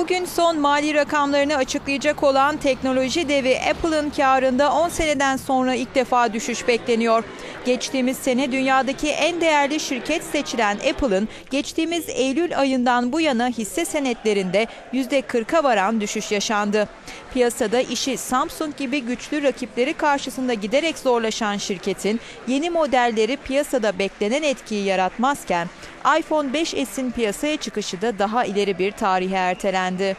Bugün son mali rakamlarını açıklayacak olan teknoloji devi Apple'ın karında 10 seneden sonra ilk defa düşüş bekleniyor. Geçtiğimiz sene dünyadaki en değerli şirket seçilen Apple'ın geçtiğimiz Eylül ayından bu yana hisse senetlerinde %40'a varan düşüş yaşandı. Piyasada işi Samsung gibi güçlü rakipleri karşısında giderek zorlaşan şirketin yeni modelleri piyasada beklenen etkiyi yaratmazken iPhone 5s'in piyasaya çıkışı da daha ileri bir tarihe ertelendi. belirlendi.